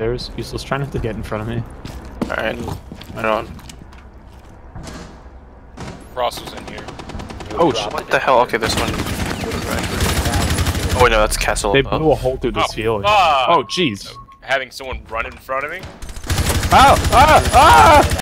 stairs. Useless, try not to get in front of me. Alright. I don't. Frost was in here. Oh shit. What the hell? Okay, this one. Oh no, that's castle. They blew a hole through this Oh, field. Uh, Oh jeez. Having someone run in front of me? Ow! Ah! Ah!